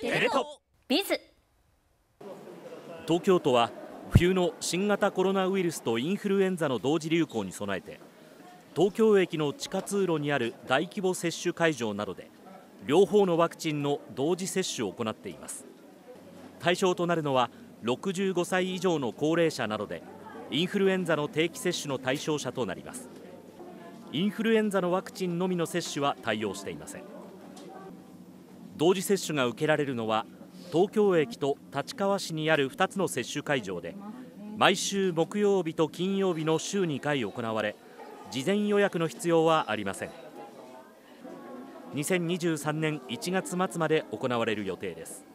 テレ東ビズ。東京都は冬の新型コロナウイルスとインフルエンザの同時流行に備えて東京駅の地下通路にある大規模接種会場などで両方のワクチンの同時接種を行っています。対象となるのは65歳以上の高齢者などでインフルエンザの定期接種の対象者となります。インフルエンザのワクチンのみの接種は対応していません同時接種が受けられるのは東京駅と立川市にある2つの接種会場で毎週木曜日と金曜日の週2回行われ事前予約の必要はありません。2023年1月末まで行われる予定です。